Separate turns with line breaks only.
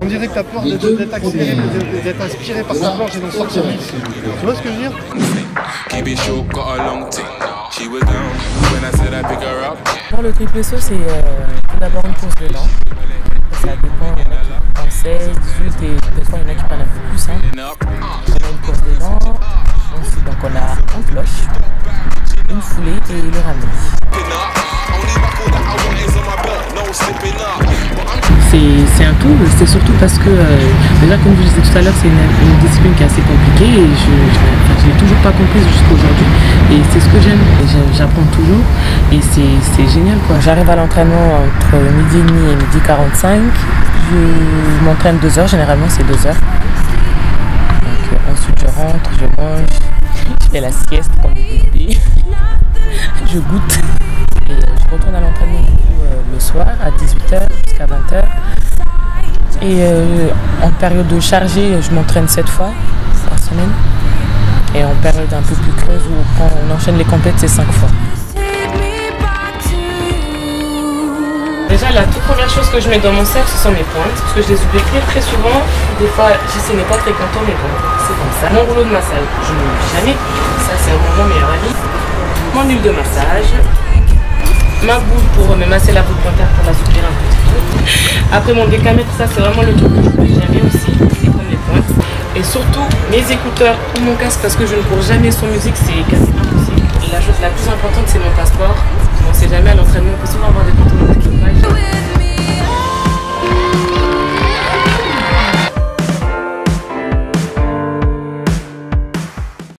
On dirait que t'as peur de- d'être accéléré, d'être inspiré par ta planche et d'en sortir. Tu vois ce que je veux dire?
Keep it short, got a long tick. She was down when I said I pick her up.
Pour le triple saut, c'est euh, tout d'abord une course de dents. Ça dépend, il y en a qui prennent 16, 18 et des fois il y en a qui prennent un peu plus. Hein.
I'm
C'est un tout, c'est surtout parce que, euh, déjà comme je disais tout à l'heure, c'est une, une discipline qui est assez compliquée et je ne l'ai toujours pas comprise jusqu'à aujourd'hui. Et c'est ce que j'aime, Et j'ai- j'apprends toujours et c'est génial. J'arrive à l'entraînement entre midi et demi et midi 45. Je m'entraîne deux heures, généralement c'est deux heures. Donc euh, ensuite je rentre, je mange, je fais la sieste comme vous dit. je goûte. Et euh, je retourne à l'entraînement du coup, euh, le soir à 18h jusqu'à 20h. Et euh, en période de chargée, je m'entraîne 7 fois par semaine. Et en période un peu plus creuse où quand on enchaîne les compètes, c'est 5 fois. Déjà, la toute première chose que je mets dans mon sac, ce sont mes pointes. Parce que je les oublie très très souvent. Des fois, JC n'est pas très content, mais bon, Mon rouleau de massage, je ne l'oublie jamais. Ça, c'est vraiment mon meilleur ami. Mon huile de massage. Ma boule pour me masser la boule plantaire pour l'assouplir un peu. Après mon décamètre, ça c'est vraiment le truc que je n'oublie jamais aussi. C'est comme les pointes. Et surtout mes écouteurs ou mon casque parce que je ne cours jamais sans musique, c'est quasi impossible. Et la chose la plus importante, c'est mon passeport.